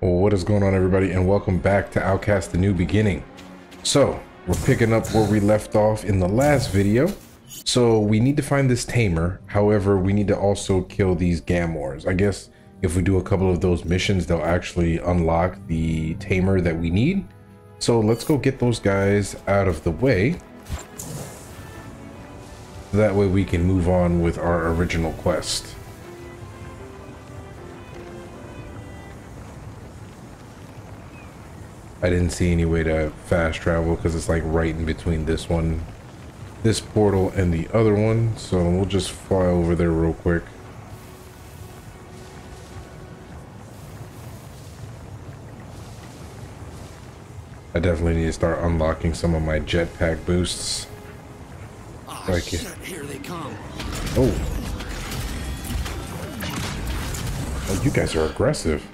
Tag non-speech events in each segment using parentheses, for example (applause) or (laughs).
what is going on everybody and welcome back to Outcast The New Beginning. So, we're picking up where we left off in the last video. So, we need to find this tamer. However, we need to also kill these Gamors. I guess if we do a couple of those missions, they'll actually unlock the tamer that we need. So, let's go get those guys out of the way. That way we can move on with our original quest. I didn't see any way to fast travel because it's like right in between this one, this portal and the other one. So we'll just fly over there real quick. I definitely need to start unlocking some of my jetpack boosts. Oh, like shit, here they come. Oh. Oh, you guys are aggressive.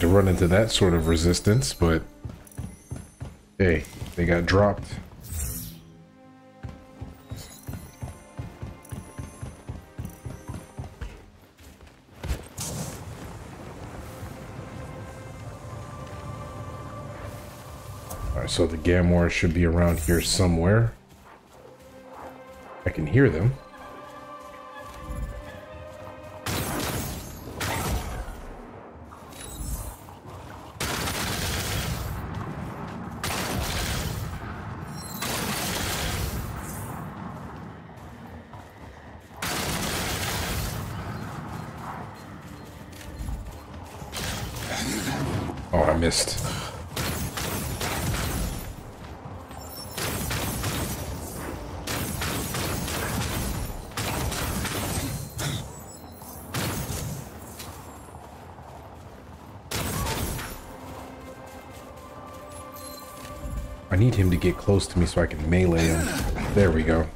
To run into that sort of resistance, but hey, they got dropped. Alright, so the Gamors should be around here somewhere. I can hear them. Missed. I need him to get close to me so I can melee him. There we go.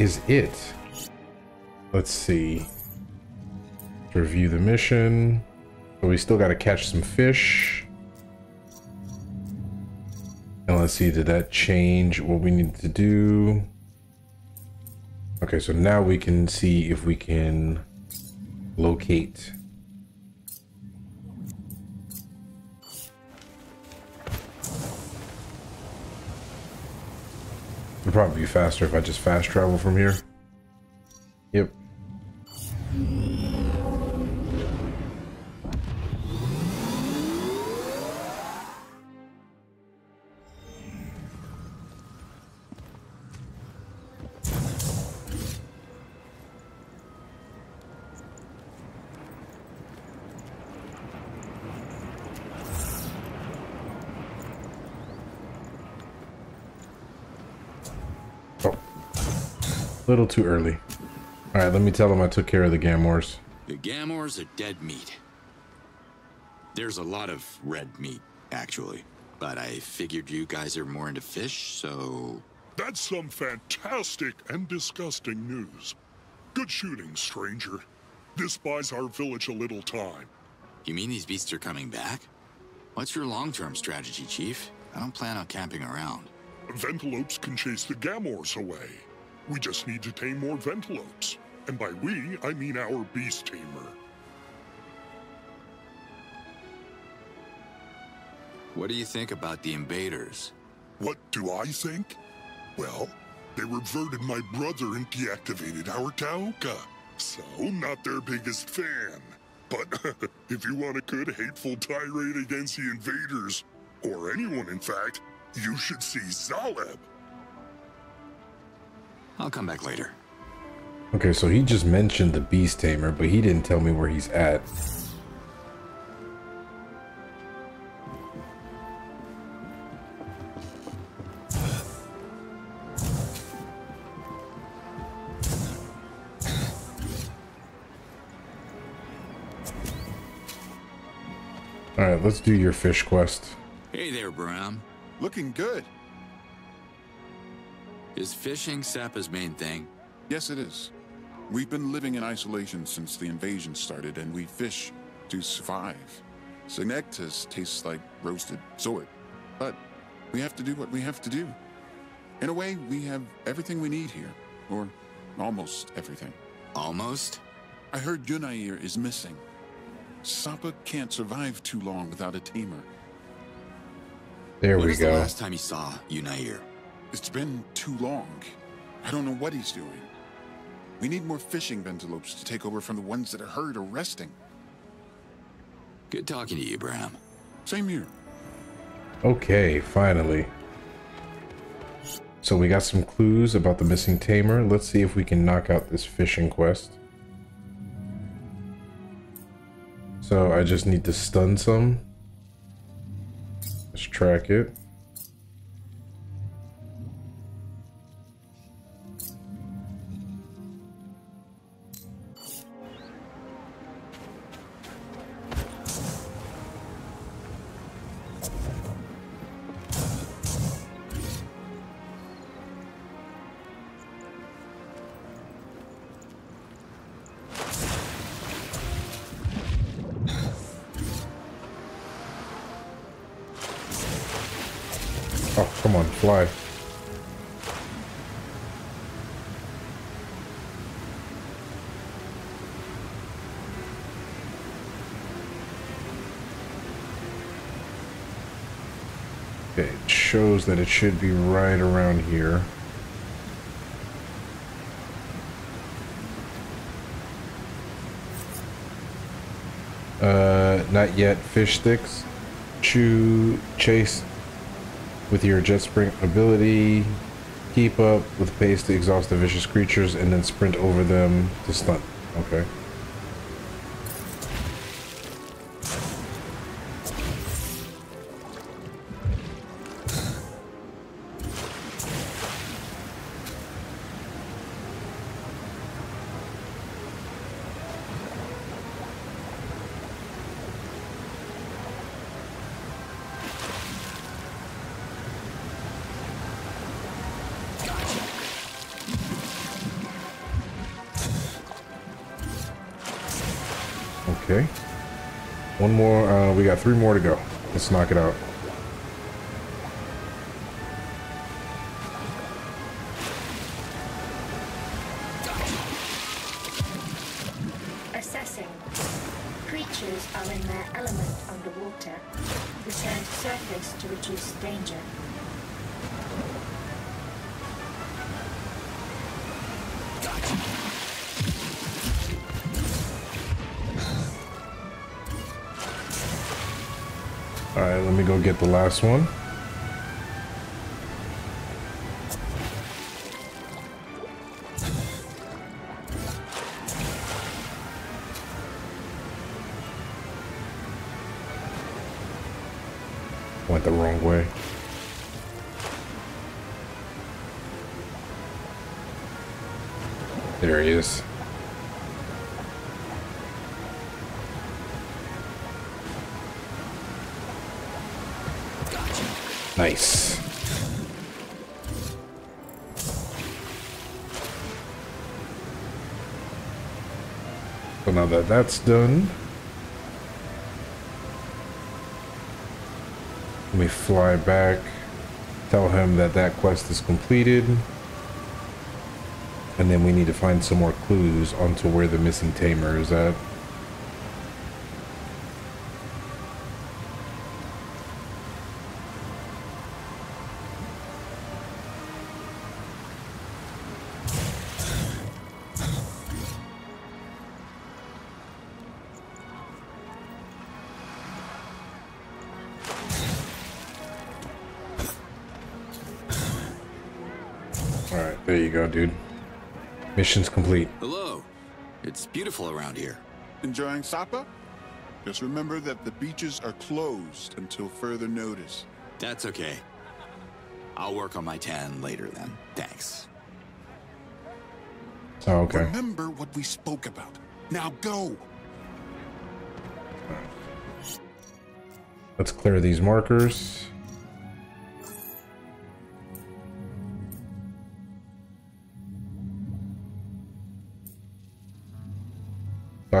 Is it. Let's see. Review the mission. So we still got to catch some fish. And let's see, did that change what we need to do? Okay, so now we can see if we can locate It'd probably be faster if I just fast travel from here. Yep. Little too early. All right, let me tell him I took care of the Gamors. The Gamors are dead meat. There's a lot of red meat, actually. But I figured you guys are more into fish, so... That's some fantastic and disgusting news. Good shooting, stranger. This buys our village a little time. You mean these beasts are coming back? What's your long-term strategy, Chief? I don't plan on camping around. Ventilopes can chase the Gamors away. We just need to tame more Ventilopes. And by we, I mean our beast tamer. What do you think about the invaders? What do I think? Well, they reverted my brother and deactivated our Taoka. So, not their biggest fan. But (laughs) if you want a good hateful tirade against the invaders, or anyone in fact, you should see Zaleb. I'll come back later. Okay, so he just mentioned the Beast Tamer, but he didn't tell me where he's at. Alright, let's do your fish quest. Hey there, Bram. Looking good. Is fishing Sapa's main thing? Yes, it is. We've been living in isolation since the invasion started, and we fish to survive. Senectus tastes like roasted sword, but we have to do what we have to do. In a way, we have everything we need here, or almost everything. Almost? I heard Yunair is missing. Sapa can't survive too long without a tamer. There when we was go. the last time you saw Unair? It's been too long. I don't know what he's doing. We need more fishing ventilopes to take over from the ones that are hurt or resting. Good talking to you, Bram. Same here. Okay, finally. So we got some clues about the missing tamer. Let's see if we can knock out this fishing quest. So I just need to stun some. Let's track it. That it should be right around here. Uh, not yet. Fish sticks. Chew, chase with your jet sprint ability. Keep up with pace to exhaust the vicious creatures and then sprint over them to stun. Okay. Okay. One more. Uh, we got three more to go. Let's knock it out. The last one. that that's done. Let me fly back. Tell him that that quest is completed. And then we need to find some more clues onto where the missing tamer is at. There you go, dude. Mission's complete. Hello. It's beautiful around here. Enjoying Sapa? Just remember that the beaches are closed until further notice. That's okay. I'll work on my tan later then. Thanks. Oh, okay. Remember what we spoke about. Now go! Let's clear these markers.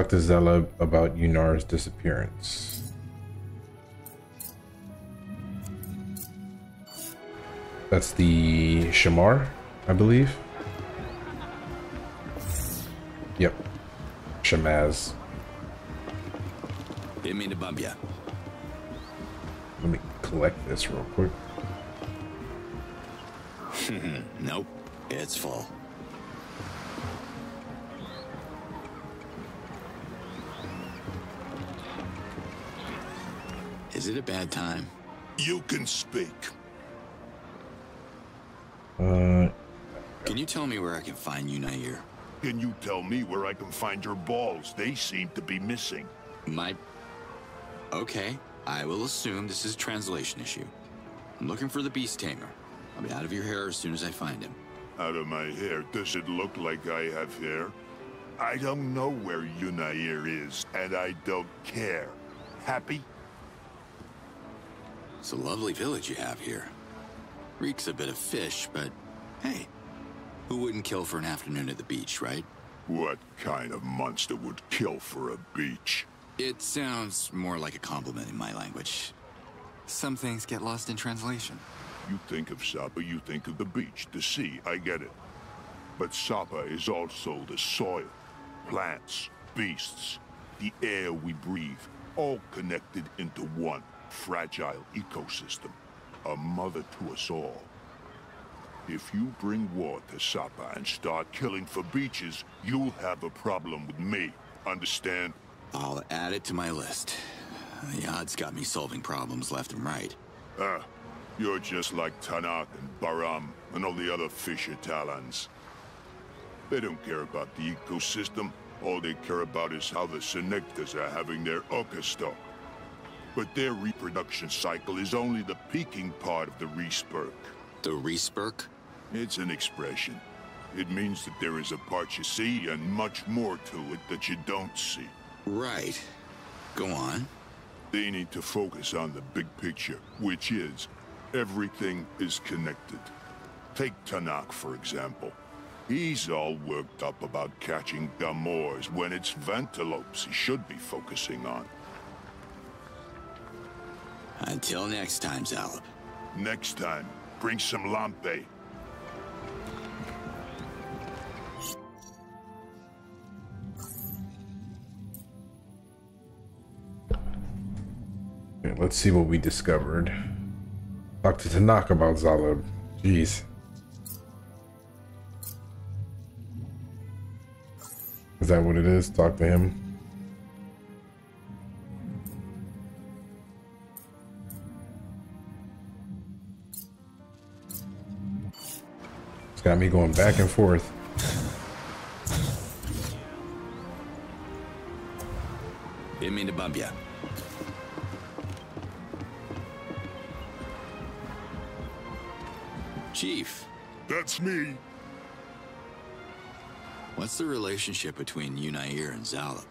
Talk to Zella about Yunar's disappearance. That's the Shamaz, I believe. Yep. Shamaz. Didn't mean to bump ya. Let me collect this real quick. (laughs) Nope. It's full. Is it a bad time? You can speak. Uh, Can you tell me where I can find Unair? Can you tell me where I can find your balls? They seem to be missing. My... Okay, I will assume this is a translation issue. I'm looking for the Beast Tamer. I'll be out of your hair as soon as I find him. Out of my hair, does it look like I have hair? I don't know where Yunair is, and I don't care. Happy? It's a lovely village you have here. Reeks a bit of fish, but hey, who wouldn't kill for an afternoon at the beach, right? What kind of monster would kill for a beach? It sounds more like a compliment in my language. Some things get lost in translation. You think of Sapa, you think of the beach, the sea, I get it. But Sapa is also the soil, plants, beasts, the air we breathe, all connected into one fragile ecosystem, a mother to us all. If you bring war to Sapa and start killing for beaches, you'll have a problem with me. Understand? I'll add it to my list. The Yods got me solving problems left and right. Ah, you're just like Tanak and Baram and all the other fisher Talans. They don't care about the ecosystem. All they care about is how the Senectas are having their Okasto. But their reproduction cycle is only the peaking part of the Respurk. The Respurk? It's an expression. It means that there is a part you see and much more to it that you don't see. Right. Go on. They need to focus on the big picture, which is everything is connected. Take Tanak, for example. He's all worked up about catching Gamors when it's Ventilopes he should be focusing on. Until next time, Zaleb. Next time, bring some Lampe. okay, let's see what we discovered. Talk to Tanaka about Zaleb. Jeez. Is that what it is? Talk to him. Got me going back and forth. Didn't mean to bump ya. Chief, That's me. what's the relationship between Unair and Zaleb?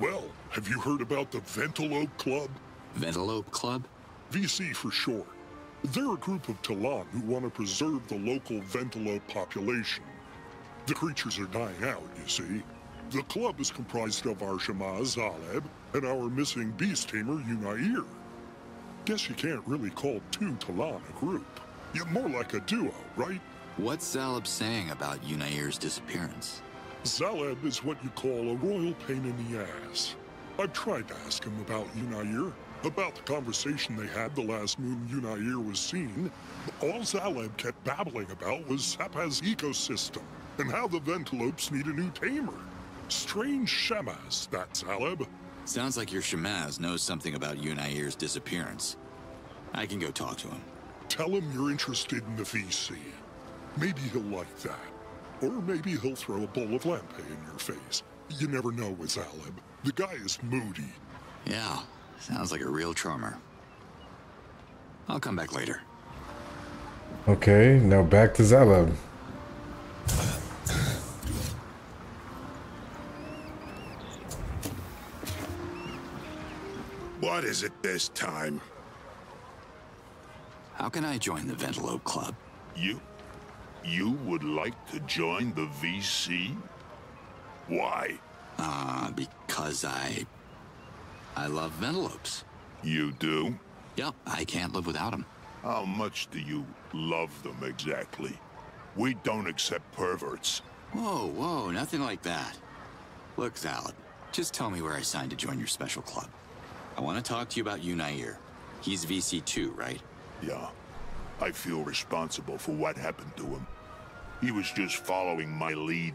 Well, have you heard about the Ventilope Club? Ventilope Club? VC for short. They're a group of Talan who want to preserve the local Ventilope population. The creatures are dying out, you see. The club is comprised of our Shamaz Zaleb and our missing beast tamer Unair. Guess you can't really call two Talan a group. You're more like a duo, right? What's Zaleb saying about Unair's disappearance? Zaleb is what you call a royal pain in the ass. I've tried to ask him about Unair, about the conversation they had the last moon Unair was seen. All Zaleb kept babbling about was Sapa's ecosystem, and how the Ventilopes need a new tamer. Strange Shamaz, that Zaleb. Sounds like your Shamaz knows something about Unair's disappearance. I can go talk to him. Tell him you're interested in the VC. Maybe he'll like that. Or maybe he'll throw a bowl of lampe in your face. You never know with Zaleb. The guy is moody. Yeah, sounds like a real charmer. I'll come back later. Okay, now back to Zaleb. What is it this time? How can I join the Ventilope Club? You? You would like to join the VC? Why? Uh, because I... I love Ventilopes. You do? Yep, I can't live without them. How much do you love them exactly? We don't accept perverts. Whoa, whoa, nothing like that. Look, Zaleb, just tell me where I signed to join your special club. I want to talk to you about Unair. He's VC2, right? Yeah. I feel responsible for what happened to him. He was just following my lead.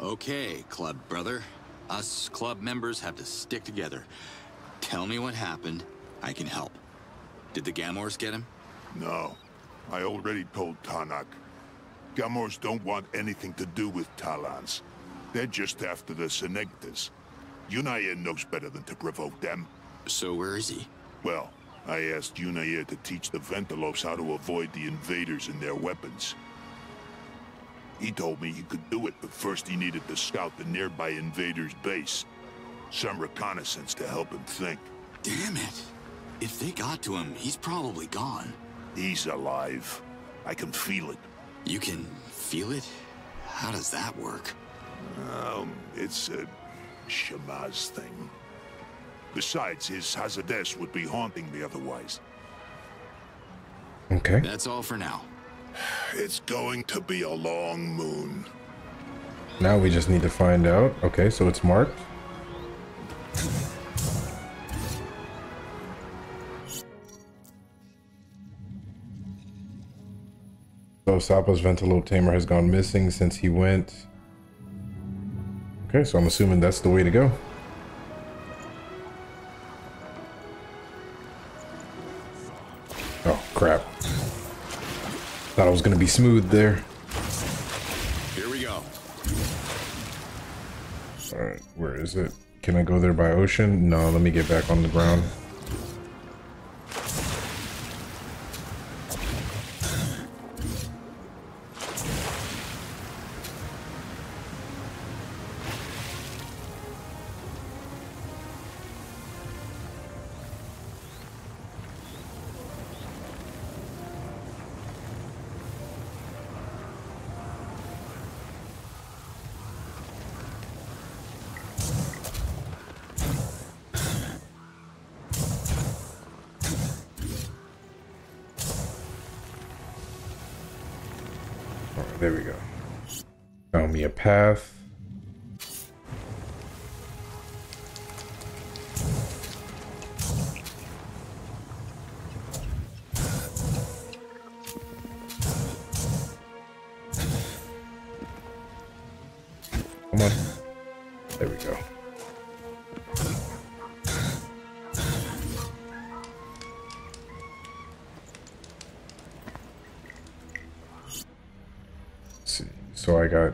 Okay, club brother. Us club members have to stick together. Tell me what happened. I can help. Did the Gamors get him? No. I already told Tanak. Gamors don't want anything to do with Talans. They're just after the Senectas. Yunair knows better than to provoke them. So where is he? Well, I asked Yunair to teach the Ventilopes how to avoid the invaders and their weapons. He told me he could do it, but first he needed to scout the nearby invaders' base. Some reconnaissance to help him think. Damn it. If they got to him, he's probably gone. He's alive. I can feel it. You can feel it? How does that work? Um, it's a Shamaz thing. Besides, his Hazades would be haunting me otherwise. Okay. That's all for now. It's going to be a long moon. Now we just need to find out. Okay, so it's marked. So Sapa's Ventilope Tamer has gone missing since he went. Okay, so I'm assuming that's the way to go. Oh, crap. Thought I was going to be smooth there. Here we go. Alright, where is it? Can I go there by ocean? No, let me get back on the ground. There we go. Found me a path.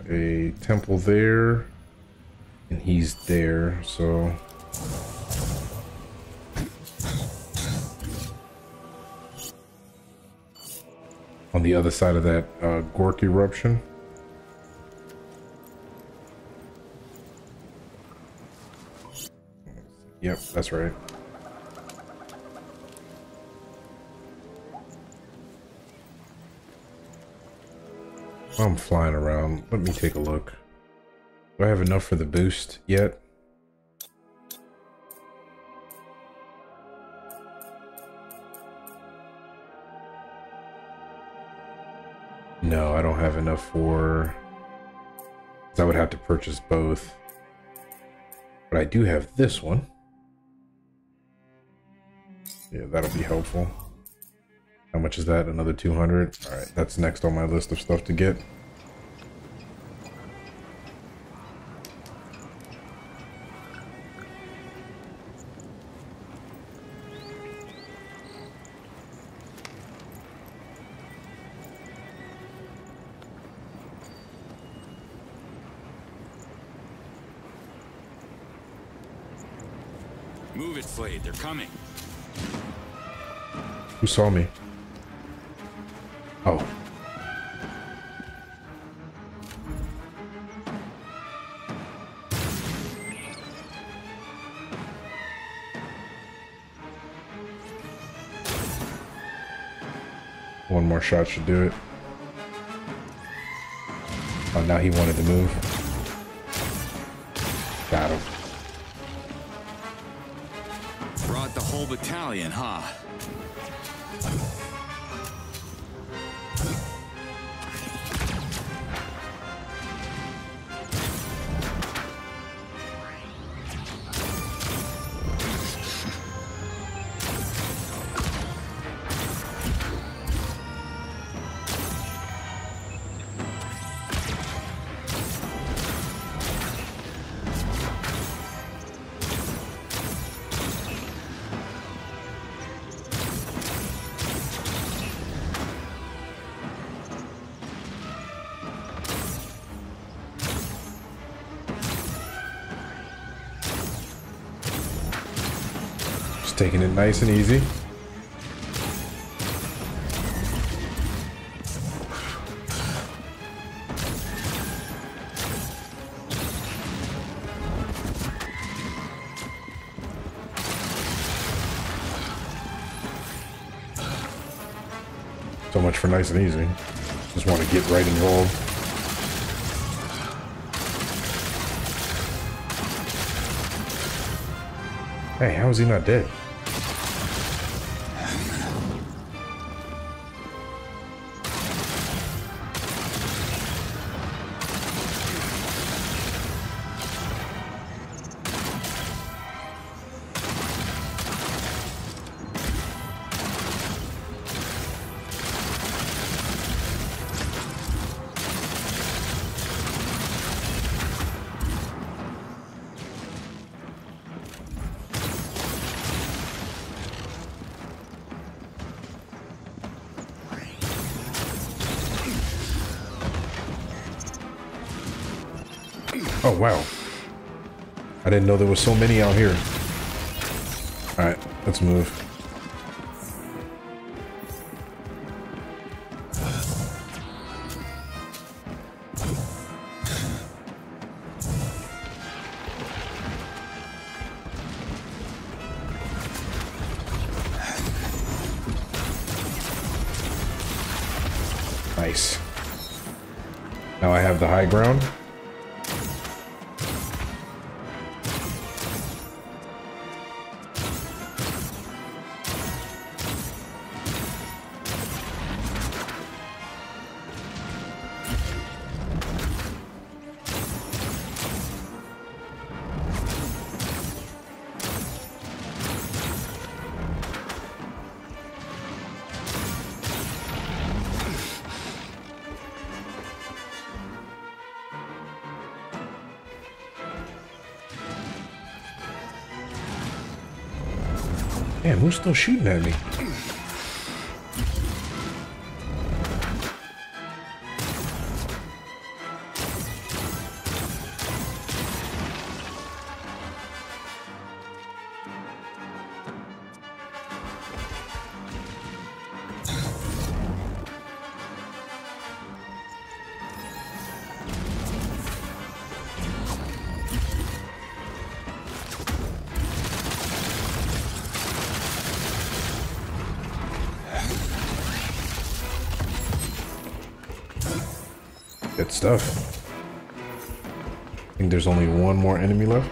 A temple there, and he's there, so... On the other side of that uh, Gork eruption. Yep, that's right. I'm flying around. Let me take a look. Do I have enough for the boost yet? No, I don't have enough for... I would have to purchase both. But I do have this one. Yeah, that'll be helpful. How much is that? Another 200? Alright, that's next on my list of stuff to get. Move it, Slade. They're coming. Who saw me? Oh. One more shot should do it. Oh, now he wanted to move. Battalion, huh? Taking it nice and easy. So much for nice and easy. Just want to get right involved. Hey, how is he not dead? Oh, wow. I didn't know there was so many out here. Alright, let's move. Nice. Now I have the high ground. Who's still shooting at me? Good stuff. I think there's only one more enemy left.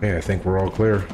Hey, I think we're all clear.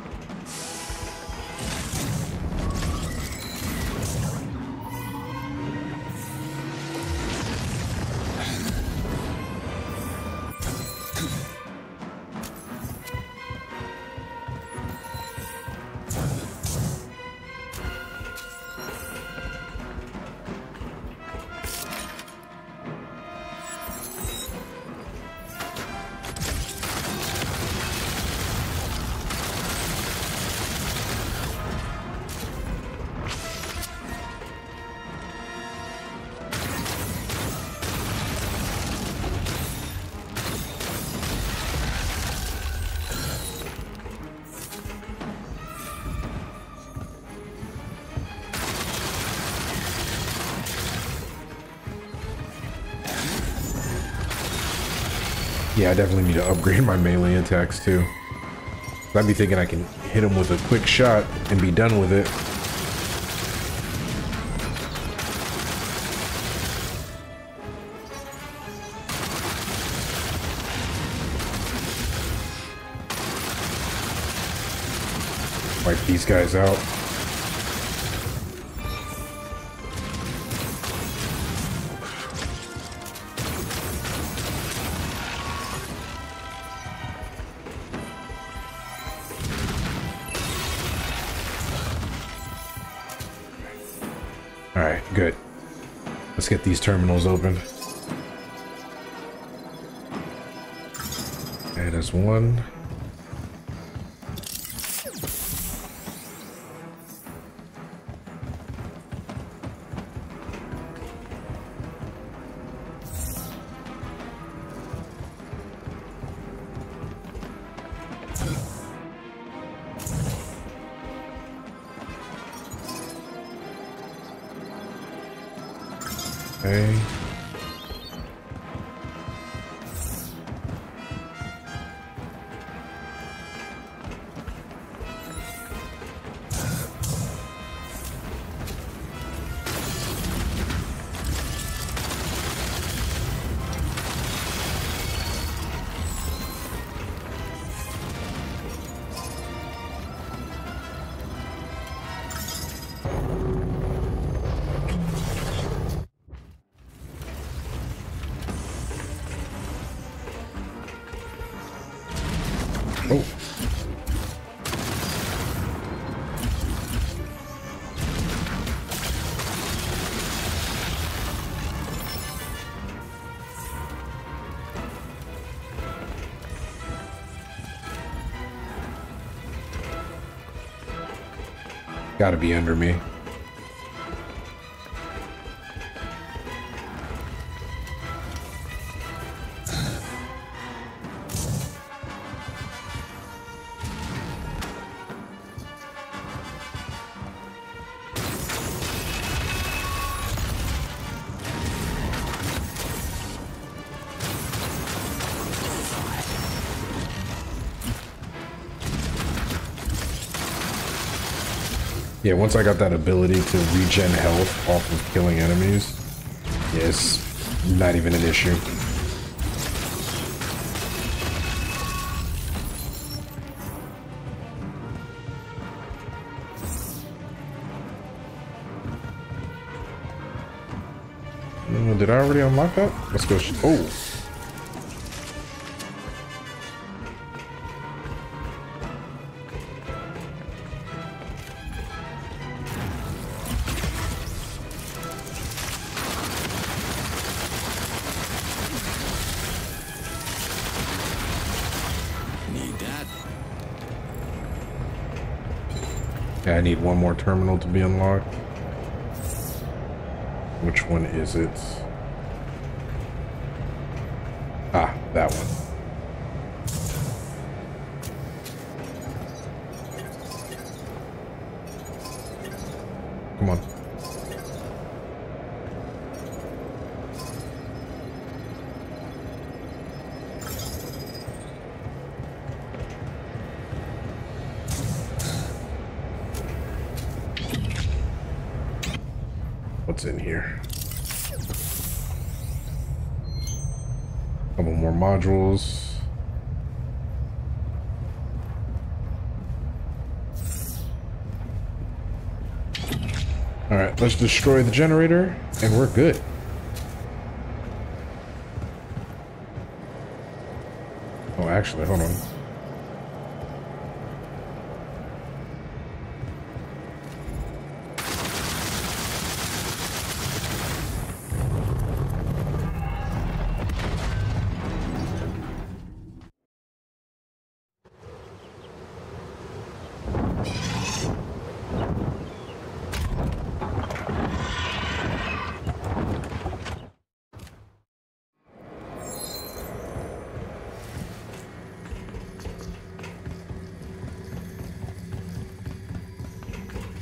Definitely need to upgrade my melee attacks too. I'd be thinking I can hit him with a quick shot and be done with it. Wipe these guys out. Alright, good. Let's get these terminals open. And there's one. Gotta be under me. Yeah, once I got that ability to regen health off of killing enemies, yeah, it's not even an issue. Uh, Did I already unlock that? Let's go. Oh. Need one more terminal to be unlocked. Which one is it? Let's destroy the generator and we're good. Oh, actually, hold on.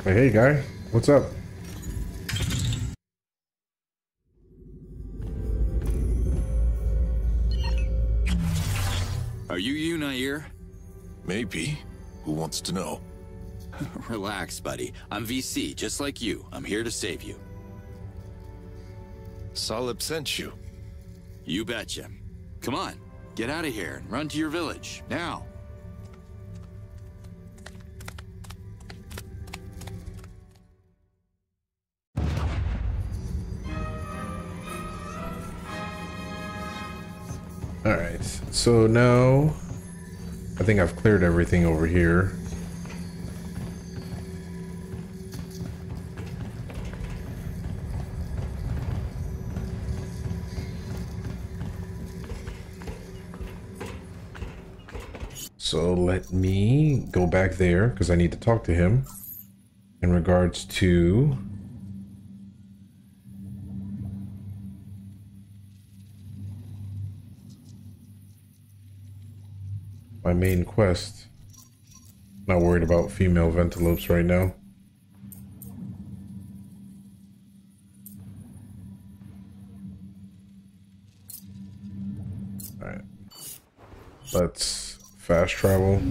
Hey, hey, guy. What's up? Are you you, Nair? Maybe. Who wants to know? (laughs) Relax, buddy. I'm VC, just like you. I'm here to save you. Zaleb sent you. You betcha. Come on, get out of here and run to your village, now. So now I think I've cleared everything over here. So let me go back there because I need to talk to him in regards to my main quest. Not worried about female ventilopes right now. Alright. Let's fast travel.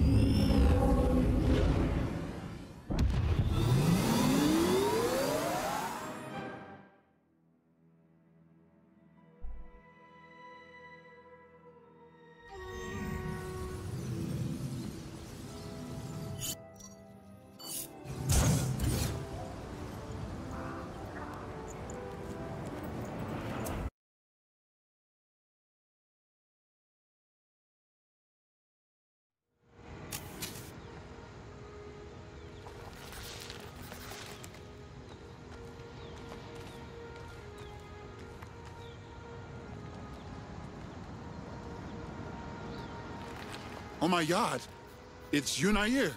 Oh my god! It's Yunair!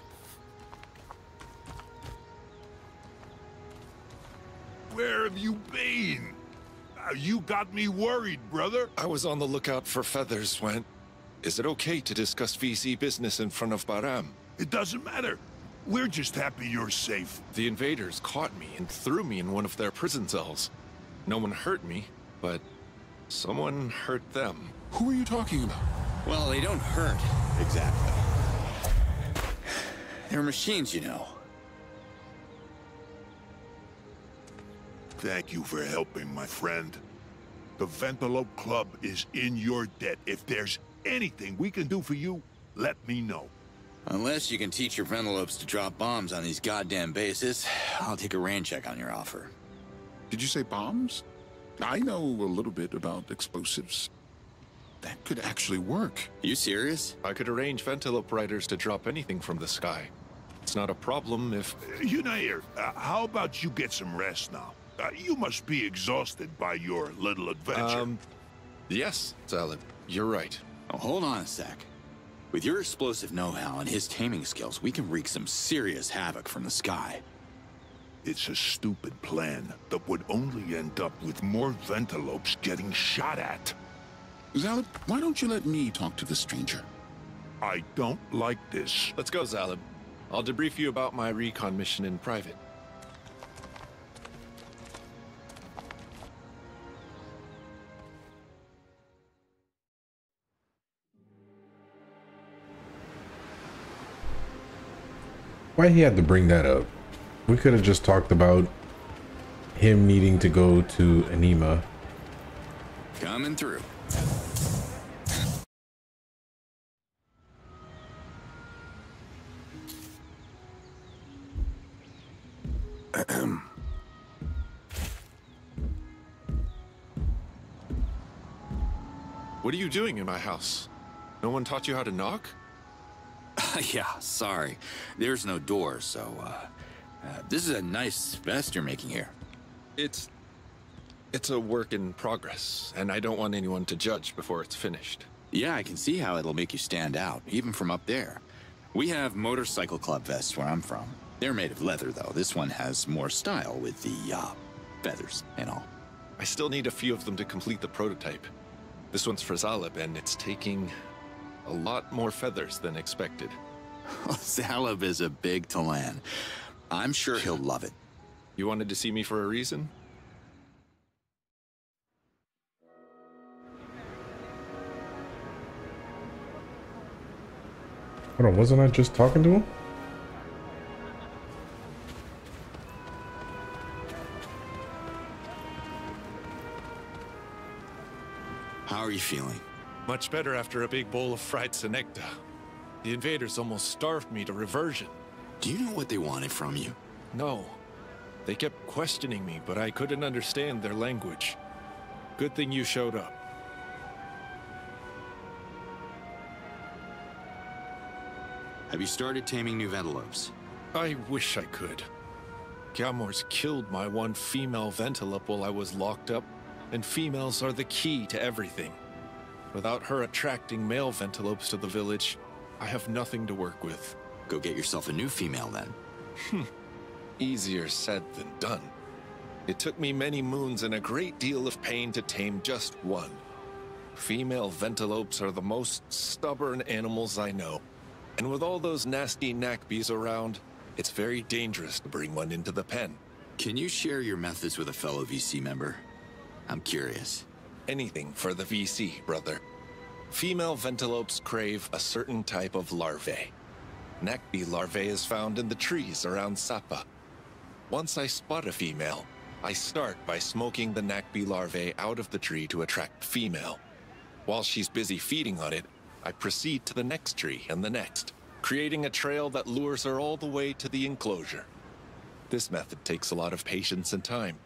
Where have you been? Uh, you got me worried, brother. I was on the lookout for feathers when... Is it okay to discuss VC business in front of Baram? It doesn't matter. We're just happy you're safe. The invaders caught me and threw me in one of their prison cells. No one hurt me, but someone hurt them. Who are you talking about? Well, they don't hurt, exactly. They're machines, you know. Thank you for helping, my friend. The Ventilope Club is in your debt. If there's anything we can do for you, let me know. Unless you can teach your Ventilopes to drop bombs on these goddamn bases, I'll take a rain check on your offer. Did you say bombs? I know a little bit about explosives. That could actually work. You serious? I could arrange Ventilope riders to drop anything from the sky. It's not a problem if... Yunair, uh, how about you get some rest now? Uh, you must be exhausted by your little adventure. Um, yes, Zaleb, you're right. Oh, hold on a sec. With your explosive know-how and his taming skills, we can wreak some serious havoc from the sky. It's a stupid plan that would only end up with more Ventilopes getting shot at. Zaleb, why don't you let me talk to the stranger? I don't like this. Let's go, Zaleb. I'll debrief you about my recon mission in private. Why he had to bring that up? We could have just talked about him needing to go to Anima. Coming through. (clears throat) What are you doing in my house? No one taught you how to knock? (laughs) yeah, sorry. There's no door, so, uh, uh, this is a nice vest you're making here. It's it's a work in progress, and I don't want anyone to judge before it's finished. Yeah, I can see how it'll make you stand out, even from up there. We have motorcycle club vests where I'm from. They're made of leather, though. This one has more style with the, uh, feathers and all. I still need a few of them to complete the prototype. This one's for Zaleb, and it's taking a lot more feathers than expected. (laughs) Zaleb is a big Talan. I'm sure he'll love it. You wanted to see me for a reason? Hold on, wasn't I just talking to him? How are you feeling? Much better after a big bowl of fried senecta. The invaders almost starved me to reversion. Do you know what they wanted from you? No. They kept questioning me, but I couldn't understand their language. Good thing you showed up. Have you started taming new Ventilopes? I wish I could. Gamors killed my one female Ventilope while I was locked up, and females are the key to everything. Without her attracting male Ventilopes to the village, I have nothing to work with. Go get yourself a new female then. Hmm. Easier said than done. It took me many moons and a great deal of pain to tame just one. Female Ventilopes are the most stubborn animals I know. And with all those nasty Nakbis around, it's very dangerous to bring one into the pen. Can you share your methods with a fellow VC member? I'm curious. Anything for the VC, brother. Female Ventilopes crave a certain type of larvae. Nakbi larvae is found in the trees around Sapa. Once I spot a female, I start by smoking the Nakbi larvae out of the tree to attract female. While she's busy feeding on it, I proceed to the next tree and the next, creating a trail that lures her all the way to the enclosure. This method takes a lot of patience and time.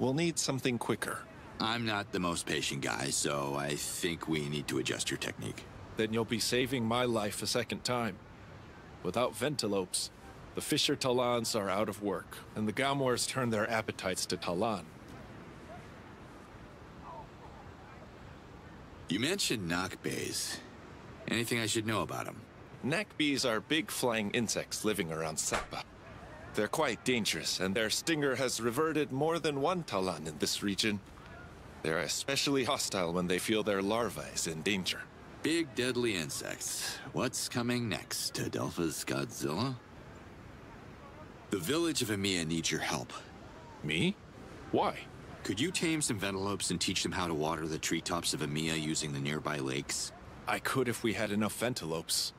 We'll need something quicker. I'm not the most patient guy, so I think we need to adjust your technique. Then you'll be saving my life a second time. Without Ventilopes, the Fisher Talans are out of work, and the Gamors turn their appetites to Talan. You mentioned Nakbis. Anything I should know about them? Nakbis are big flying insects living around Sapa. They're quite dangerous, and their stinger has reverted more than one Talan in this region. They're especially hostile when they feel their larva is in danger. Big deadly insects. What's coming next? Adelpha's Godzilla? The village of Emiya needs your help. Me? Why? Could you tame some Ventilopes and teach them how to water the treetops of Emiya using the nearby lakes? I could if we had enough Ventilopes.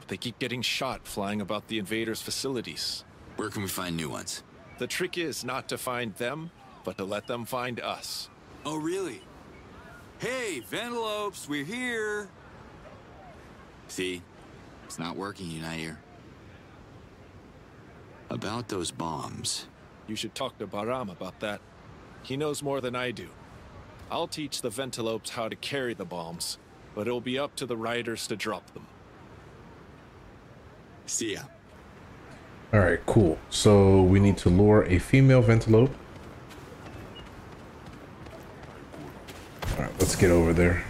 But they keep getting shot flying about the invaders' facilities. Where can we find new ones? The trick is not to find them, but to let them find us. Oh, really? Hey, Ventilopes, we're here! See? It's not working, Unair. About those bombs. You should talk to Baram about that. He knows more than I do. I'll teach the Ventilopes how to carry the bombs, but it'll be up to the riders to drop them. See ya. All right, cool. So we need to lure a female Ventilope. All right, let's get over there.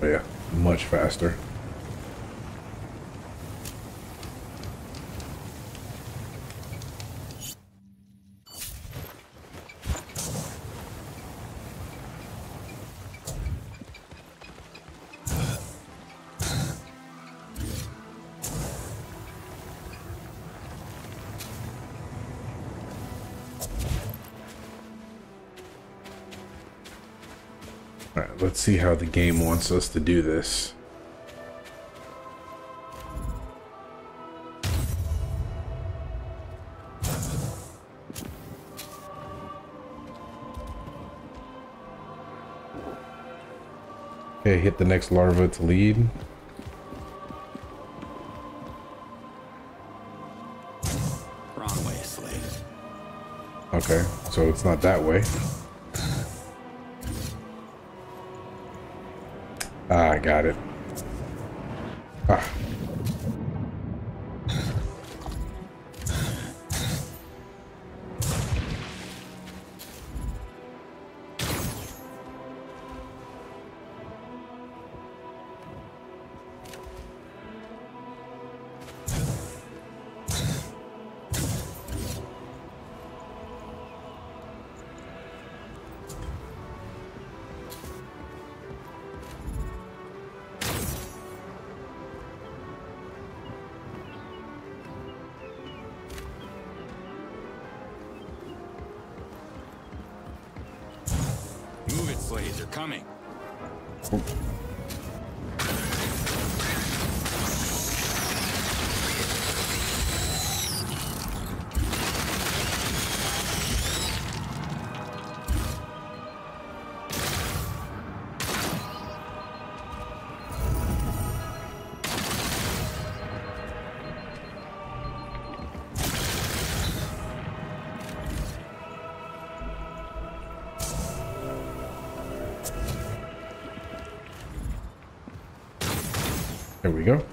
Oh yeah, much faster. See how the game wants us to do this. Okay, hit the next larva to lead. Wrong way, slave. Okay, so it's not that way. Got it. There we go.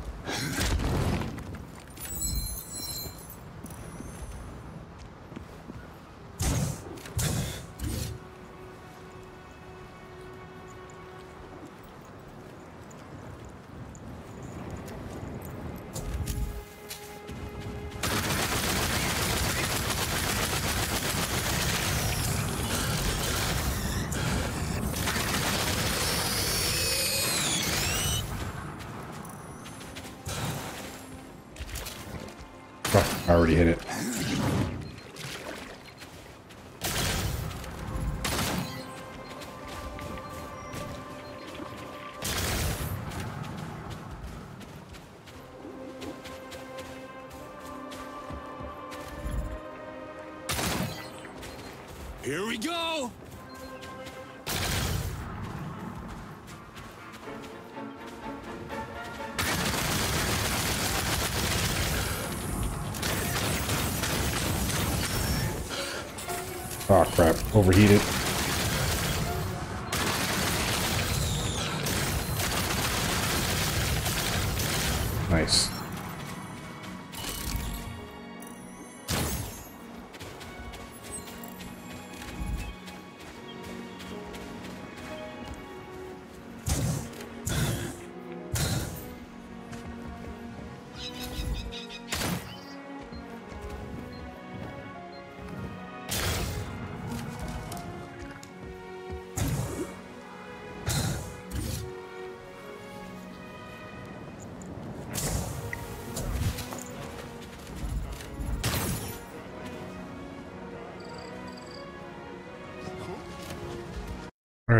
Overheated.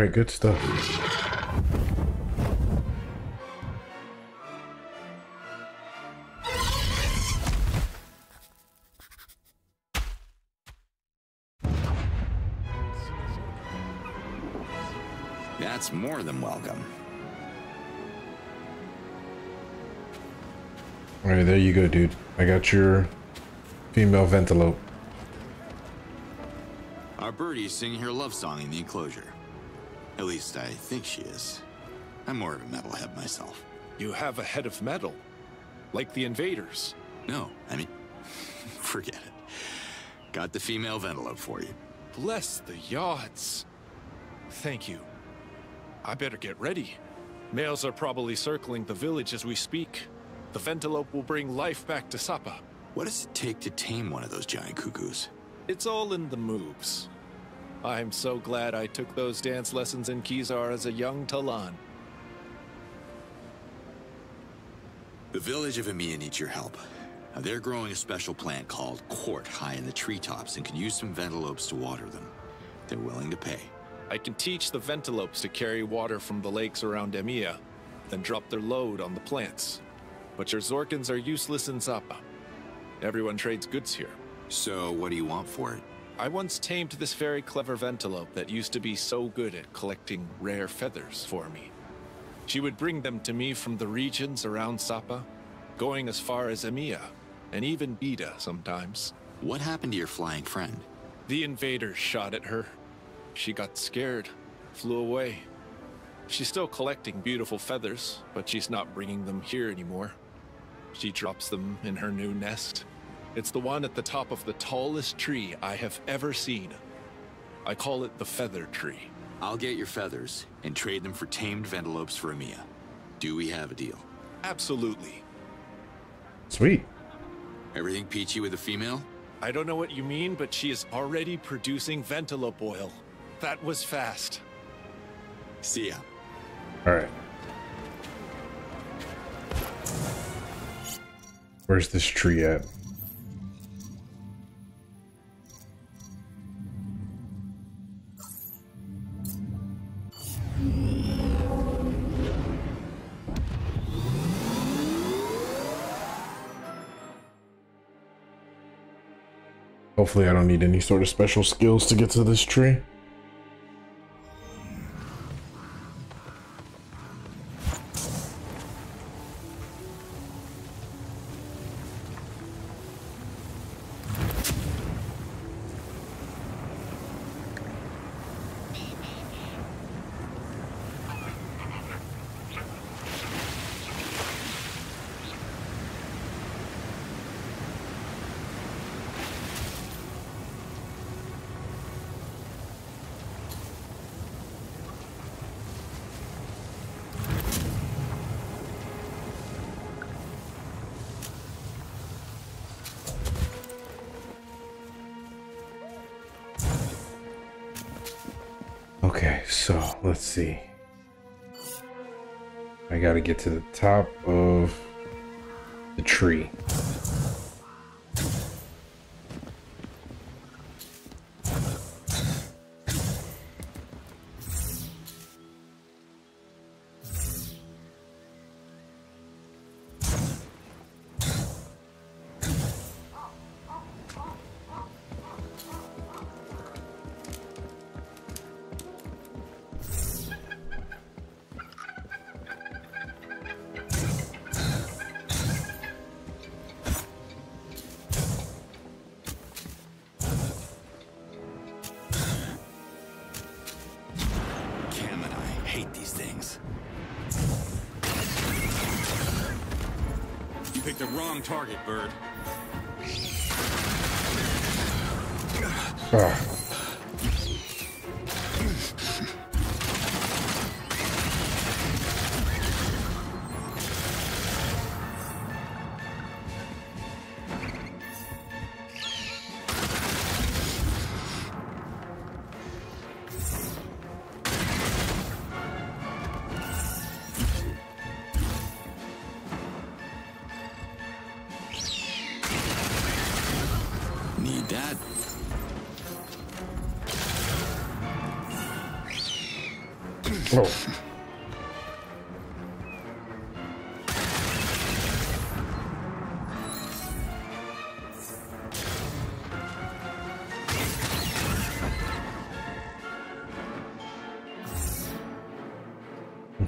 All right, good stuff. That's more than welcome. All right, there you go, dude. I got your female ventilope. Our birdie's singing her love song in the enclosure. At least I think she is. I'm more of a metalhead myself. You have a head of metal, like the invaders. No, I mean, (laughs) forget it. Got the female ventilope for you. Bless the Yods. Thank you. I better get ready. Males are probably circling the village as we speak. The Ventilope will bring life back to Sapa. What does it take to tame one of those giant cuckoos? It's all in the moves. I'm so glad I took those dance lessons in Kizar as a young Talan. The village of Emiya needs your help. Now, they're growing a special plant called Quart high in the treetops and can use some ventilopes to water them. They're willing to pay. I can teach the Ventilopes to carry water from the lakes around Emiya, then drop their load on the plants. But your Zorkins are useless in Sapa. Everyone trades goods here. So, what do you want for it? I once tamed this very clever Ventilope that used to be so good at collecting rare feathers for me. She would bring them to me from the regions around Sapa, going as far as Emiya, and even Bida sometimes. What happened to your flying friend? The invaders shot at her. She got scared, flew away. She's still collecting beautiful feathers, but she's not bringing them here anymore. She drops them in her new nest. It's the one at the top of the tallest tree I have ever seen. I call it the feather tree. I'll get your feathers and trade them for tamed Ventilopes for Emiya. Do we have a deal? Absolutely. Sweet. Everything peachy with the female? I don't know what you mean, but she is already producing Ventilope oil. That was fast. See ya. All right. Where's this tree at? Hopefully I don't need any sort of special skills to get to this tree. Get to the top of wrong target, Bird.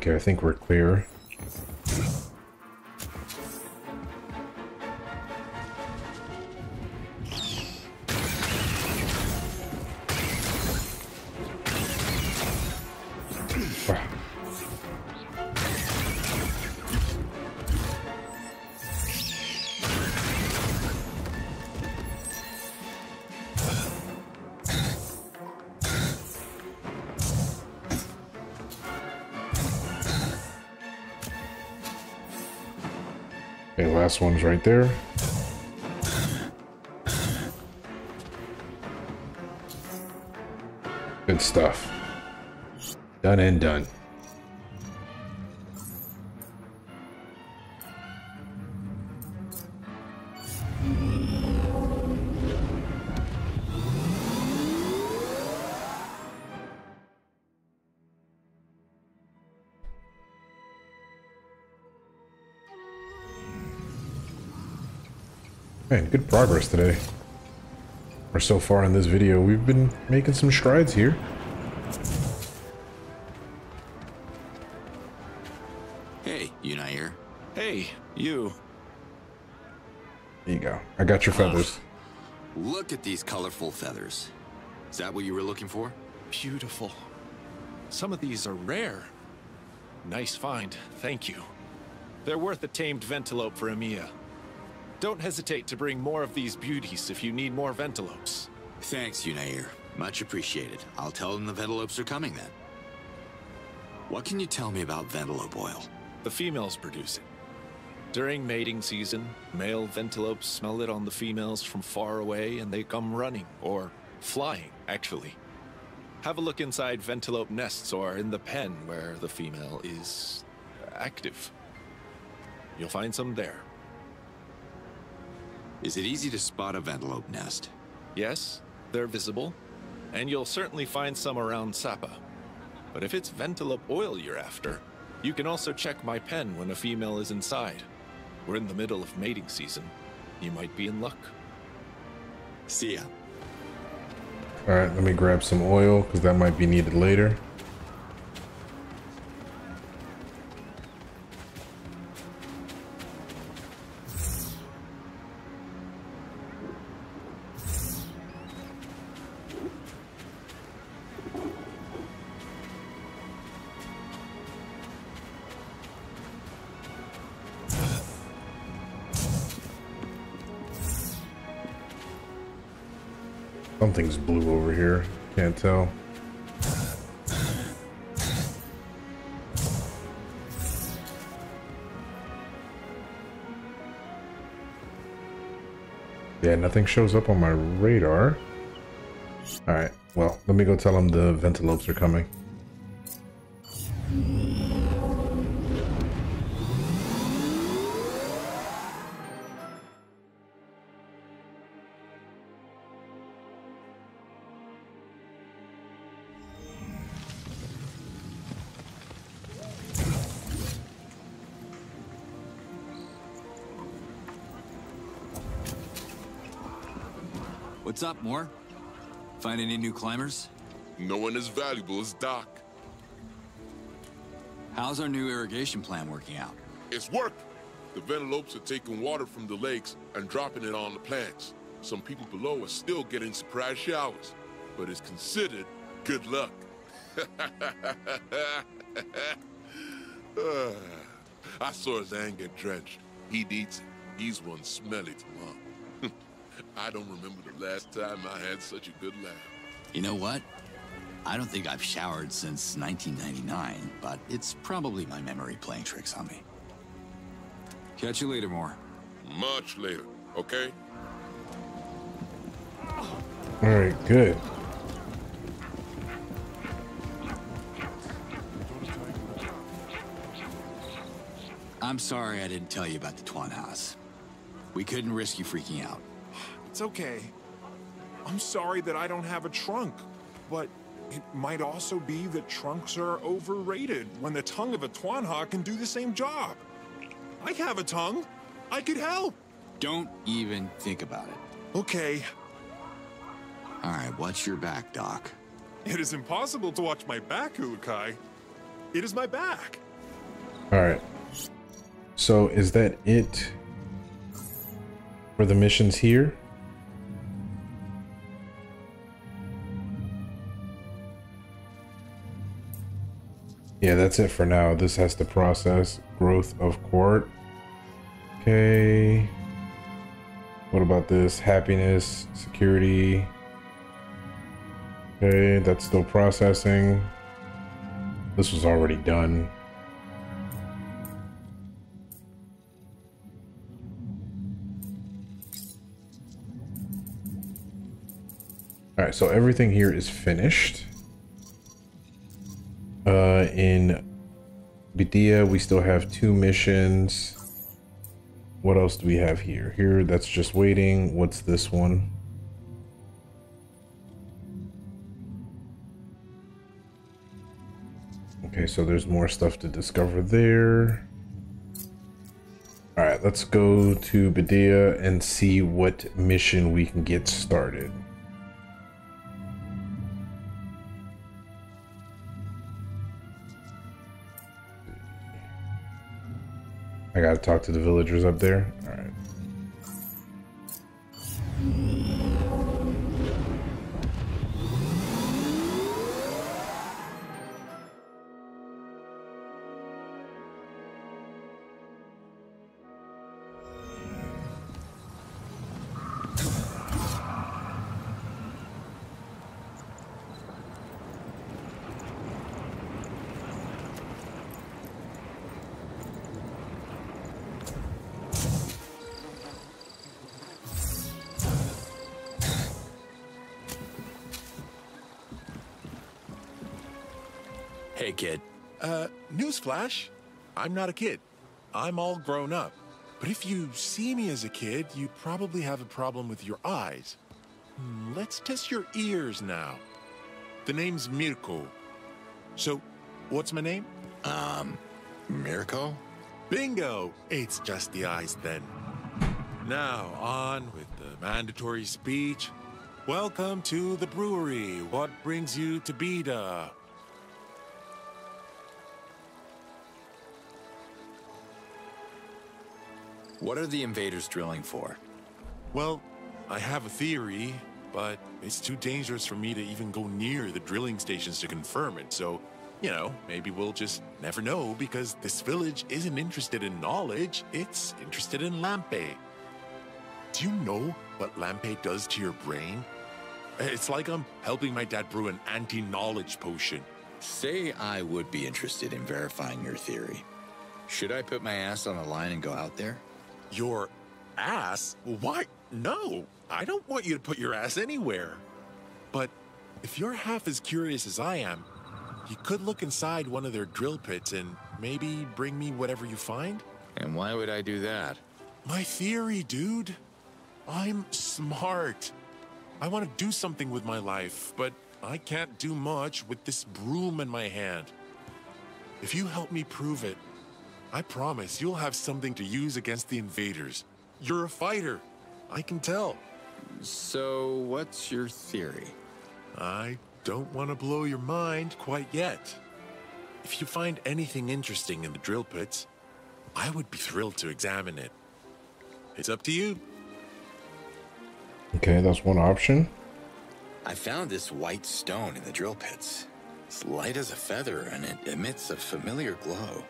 Okay, I think we're clear. Okay, last one's right there. Good stuff. Done and done. Good progress today. Or so far in this video, we've been making some strides here. Hey, you not here? Hey, you. There you go. I got your feathers. Oh, look at these colorful feathers. Is that what you were looking for? Beautiful. Some of these are rare. Nice find, thank you. They're worth a tamed ventilope for Emiya. Don't hesitate to bring more of these beauties if you need more ventilopes. Thanks, Unair. Much appreciated. I'll tell them the Ventilopes are coming then. What can you tell me about Ventilope oil? The females produce it. During mating season, male ventilopes smell it on the females from far away and they come running, or flying, actually. Have a look inside ventilope nests or in the pen where the female is active. You'll find some there. Is it easy to spot a Ventilope nest? Yes, they're visible, and you'll certainly find some around Sapa. But if it's ventilope oil you're after, you can also check my pen when a female is inside. We're in the middle of mating season. You might be in luck. See ya. All right, let me grab some oil because that might be needed later. Something's blue over here. Can't tell. Yeah, nothing shows up on my radar. Alright, well, let me go tell them the Ventilopes are coming. Moore? Find any new climbers? No one as valuable as Doc. How's our new irrigation plan working out? It's worked. The Ventilopes are taking water from the lakes and dropping it on the plants. Some people below are still getting surprise showers, but it's considered good luck. (laughs) Ah, I saw his hand get drenched. He needs it. He's one smelly tomorrow. I don't remember the last time I had such a good laugh. You know what? I don't think I've showered since 1999, but it's probably my memory playing tricks on me. Catch you later, Moore. Much later, okay? Alright, good. I'm sorry I didn't tell you about the Twan house. We couldn't risk you freaking out. It's okay. I'm sorry that I don't have a trunk, but it might also be that trunks are overrated when the tongue of a Twanha can do the same job. I have a tongue. I could help. Don't even think about it. Okay, All right, watch your back, Doc. it is impossible to watch my back, Urukai. It is my back. Alright. So is that it for the missions here? Yeah, that's it for now. This has to process growth of quart. Okay. What about this? Happiness, security. Okay, that's still processing. This was already done. All right, so everything here is finished. Uh, in Bidia, we still have two missions. What else do we have here? Here, that's just waiting. What's this one? Okay, so there's more stuff to discover there. All right, let's go to Badia and see what mission we can get started. I gotta talk to the villagers up there. All Hey, kid. Uh, newsflash. I'm not a kid. I'm all grown up. But if you see me as a kid, you probably have a problem with your eyes. Hmm, let's test your ears now. The name's Mirko. So, what's my name? Um, Mirko? Bingo! It's just the eyes then. Now, on with the mandatory speech. Welcome to the brewery. What brings you to Beta? What are the invaders drilling for? Well, I have a theory, but it's too dangerous for me to even go near the drilling stations to confirm it, so, you know, maybe we'll just never know because this village isn't interested in knowledge, it's interested in Lampe. Do you know what Lampe does to your brain? It's like I'm helping my dad brew an anti knowledge potion. Say I would be interested in verifying your theory. Should I put my ass on the line and go out there? Your ass? Why? No, I don't want you to put your ass anywhere. But if you're half as curious as I am, you could look inside one of their drill pits and maybe bring me whatever you find. And why would I do that? My theory, dude. I'm smart. I want to do something with my life, but I can't do much with this broom in my hand. If you help me prove it, I promise you'll have something to use against the invaders. You're a fighter. I can tell. So, what's your theory? I don't want to blow your mind quite yet. If you find anything interesting in the drill pits, I would be thrilled to examine it. It's up to you. Okay, that's one option. I found this white stone in the drill pits. It's light as a feather and it emits a familiar glow.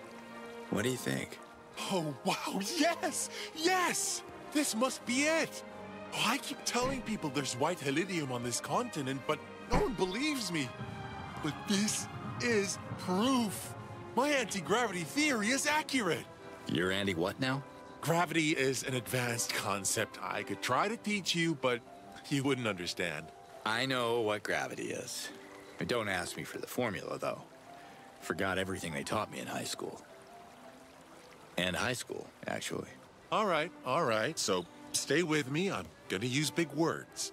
What do you think? Oh, wow, yes! Yes! This must be it! Oh, I keep telling people there's white helidium on this continent, but no one believes me. But this is proof. My anti-gravity theory is accurate. You're Andy what now? Gravity is an advanced concept I could try to teach you, but you wouldn't understand. I know what gravity is. Don't ask me for the formula, though. Forgot everything they taught me in high school. And high school, actually. All right, all right. So stay with me. I'm gonna use big words.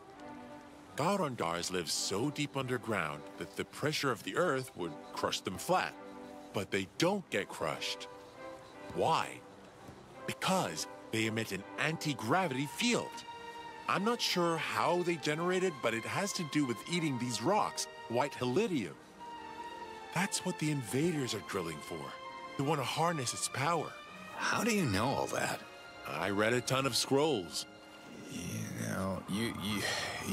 Garondars live so deep underground that the pressure of the earth would crush them flat. But they don't get crushed. Why? Because they emit an anti-gravity field. I'm not sure how they generate it, but it has to do with eating these rocks, white helidium. That's what the invaders are drilling for. They want to harness its power. How do you know all that? I read a ton of scrolls. You know, you you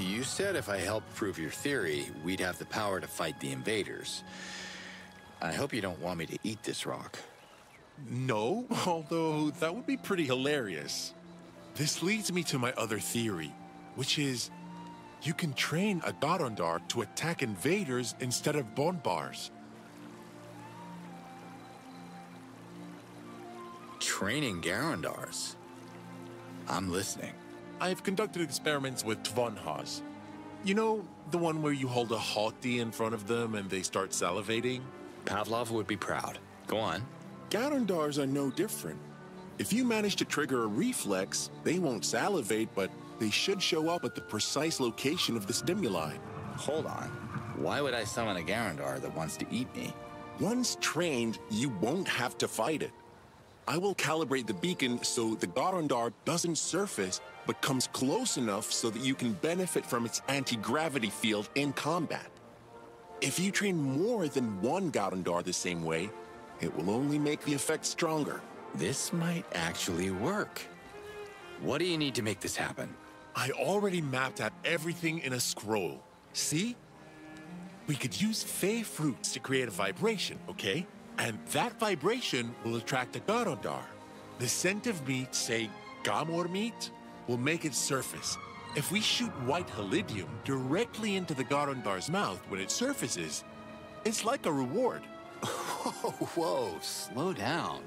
you said if I helped prove your theory, we'd have the power to fight the invaders. I hope you don't want me to eat this rock. No, (laughs) although that would be pretty hilarious. This leads me to my other theory, which is you can train a Garondar to attack invaders instead of Bonbars. Training Garandars. I'm listening. I've conducted experiments with Tvonhas. You know, the one where you hold a hottie in front of them and they start salivating? Pavlov would be proud. Go on. Garondars are no different. If you manage to trigger a reflex, they won't salivate, but they should show up at the precise location of the stimuli. Hold on. Why would I summon a Garandar that wants to eat me? Once trained, you won't have to fight it. I will calibrate the beacon so the Garondar doesn't surface, but comes close enough so that you can benefit from its anti-gravity field in combat. If you train more than one Garondar the same way, it will only make the effect stronger. This might actually work. What do you need to make this happen? I already mapped out everything in a scroll. See? We could use Fey fruits to create a vibration, okay? And that vibration will attract a Garondar. The scent of meat, say Gamor meat, will make it surface. If we shoot white halidium directly into the Garondar's mouth when it surfaces, it's like a reward. (laughs) Whoa, whoa, slow down.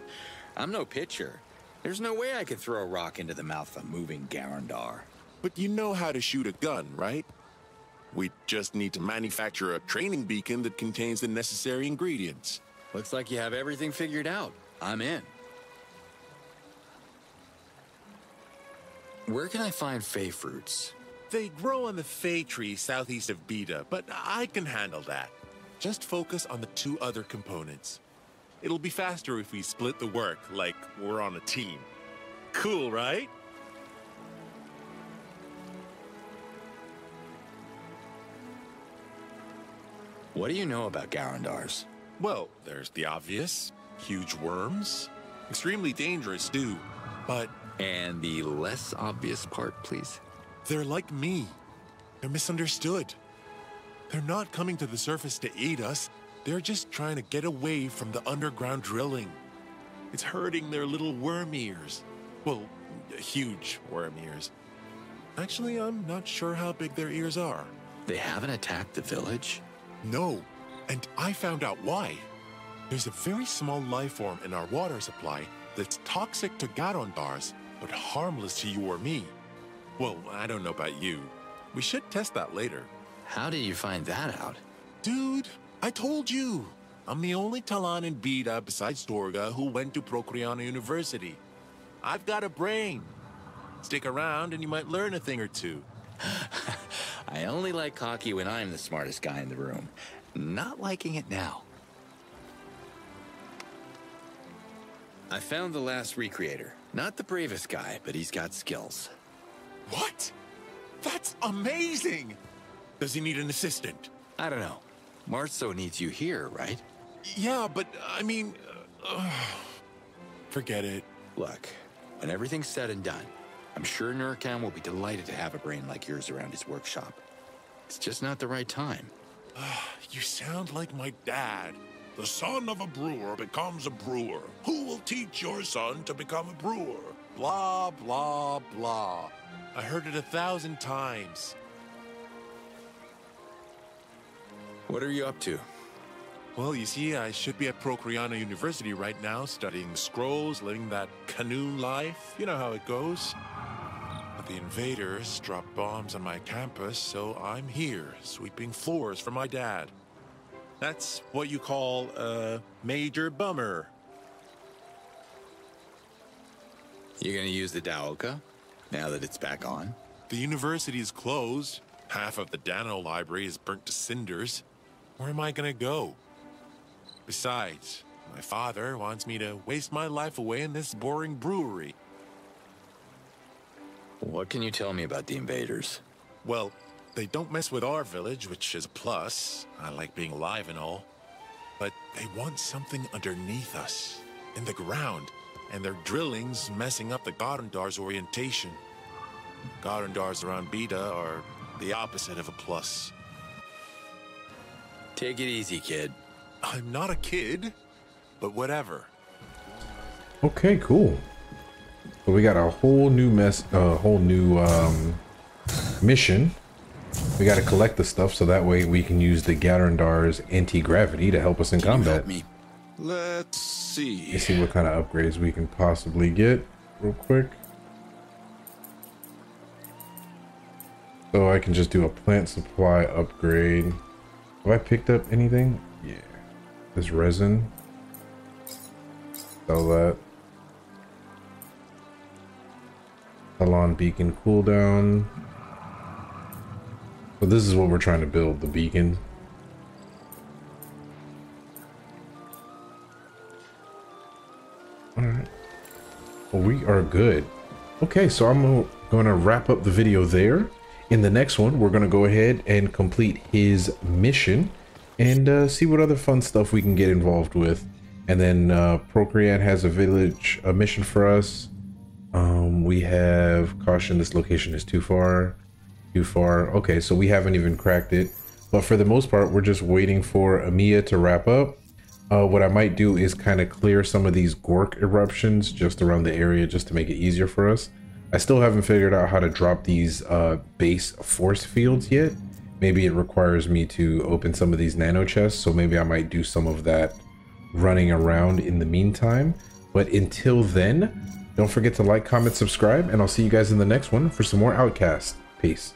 I'm no pitcher. There's no way I could throw a rock into the mouth of a moving Garandar. But you know how to shoot a gun, right? We just need to manufacture a training beacon that contains the necessary ingredients. Looks like you have everything figured out. I'm in. Where can I find Fey fruits? They grow on the Fey tree southeast of Beta, but I can handle that. Just focus on the two other components. It'll be faster if we split the work like we're on a team. Cool, right? What do you know about Garandars? Well, there's the obvious. Huge worms. Extremely dangerous, too. But And the less obvious part, please. they're like me. They're misunderstood. They're not coming to the surface to eat us. They're just trying to get away from the underground drilling. It's hurting their little worm ears. Well, huge worm ears. Actually, I'm not sure how big their ears are. They haven't attacked the village? No, and I found out why. There's a very small life form in our water supply that's toxic to Garondars, but harmless to you or me. Well, I don't know about you. We should test that later. How did you find that out? Dude, I told you. I'm the only Talan in Beta besides Dorga who went to Procreana University. I've got a brain. Stick around and you might learn a thing or two. (laughs) I only like hockey when I'm the smartest guy in the room. Not liking it now. I found the last recreator. Not the bravest guy, but he's got skills. What? That's amazing! Does he need an assistant? I don't know. Marzo needs you here, right? Yeah, but I mean, uh, forget it. Look, when everything's said and done, I'm sure Nurkam will be delighted to have a brain like yours around his workshop. It's just not the right time. (sighs) You sound like my dad. The son of a brewer becomes a brewer. Who will teach your son to become a brewer? Blah, blah, blah. I heard it a thousand times. What are you up to? Well, you see, I should be at Procreana University right now, studying scrolls, living that canoe life. You know how it goes. The invaders dropped bombs on my campus, so I'm here, sweeping floors for my dad. That's what you call a major bummer. You're gonna use the Daoka? Now that it's back on? The university is closed. Half of the Dano library is burnt to cinders. Where am I gonna go? Besides, my father wants me to waste my life away in this boring brewery. What can you tell me about the invaders? Well, they don't mess with our village, which is a plus. I like being alive and all. But they want something underneath us, in the ground, and their drilling's messing up the Garandar's orientation. Garandars around Beta are the opposite of a plus. Take it easy, kid. I'm not a kid, but whatever. Okay, cool. So we got a whole new mess, a whole new um, mission. We got to collect the stuff so that way we can use the Garandar's anti-gravity to help us in Can combat. me? Let's see. Let's see what kind of upgrades we can possibly get real quick. So I can just do a plant supply upgrade. Have I picked up anything? Yeah. This resin. Sell that. Talon beacon cooldown. So this is what we're trying to build, the beacon. Alright. Well, we are good. Okay, so I'm going to wrap up the video there. In the next one, we're going to go ahead and complete his mission and uh, see what other fun stuff we can get involved with. And then uh, Procreate has a village, a mission for us. Um, we have caution, this location is too far. Too far. Okay, so we haven't even cracked it. But for the most part, we're just waiting for Emiya to wrap up. Uh, what I might do is kind of clear some of these Gork eruptions just around the area just to make it easier for us. I still haven't figured out how to drop these uh, base force fields yet. Maybe it requires me to open some of these nano chests, so maybe I might do some of that running around in the meantime. But until then, don't forget to like, comment, subscribe, and I'll see you guys in the next one for some more Outcast. Peace.